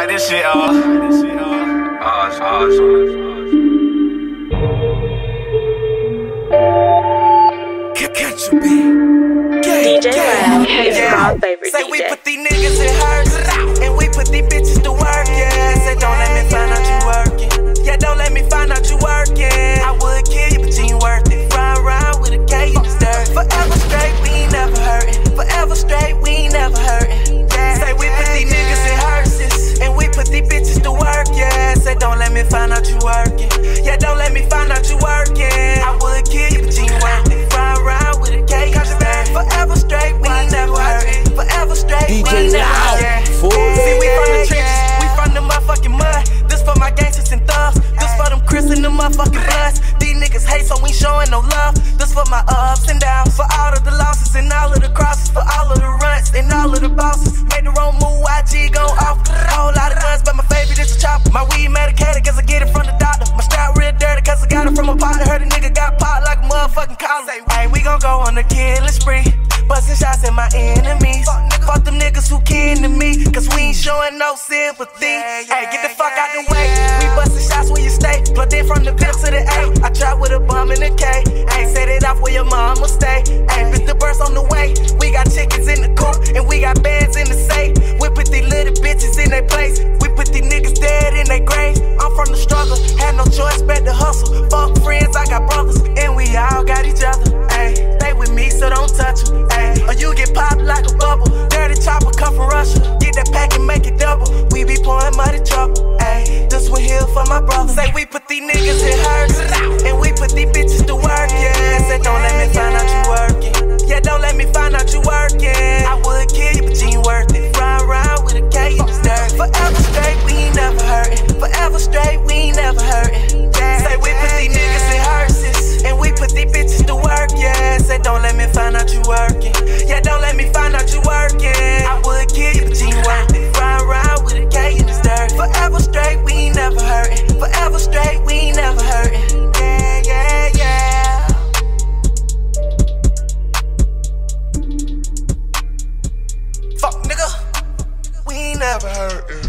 Alright, this shit, uh. Shit, uh. Awesome, awesome. Catch a beat. DJ his Yeah. my favorite Say DJ. we put these DJ Loud, fool. See, we from the trenches, we from the motherfucking mud. This for my gangsters and thugs. This for them Crips and the motherfucking bloods. These niggas hate, so we showing no love. This for my ups and downs. For all of the losses and all of the crosses. For all of the runs and all of the bosses. Made the wrong move, YG gon' off. Whole lot of guns, but my favorite is a chopper. My weed medicated, cause I get it from the doctor. My strap real dirty, cause I got it from a partner. Heard a nigga got popped like a motherfucking collar. Hey, we gon' go on a killing spree. Showing no sympathy. Hey, get the fuck out the way. We bustin' shots where you stay. Plugged in from the pimp to the A. I trap with a bum in the K. Hey, set it off where your mama stay. Hey, bitch, the burst on the way. We got chickens in the coop, and we got bands in the safe. We put these little bitches in their place. We put these niggas dead in their graves. I'm from the struggle, had no choice but to hustle. Fuck friends, I got brothers, hurt.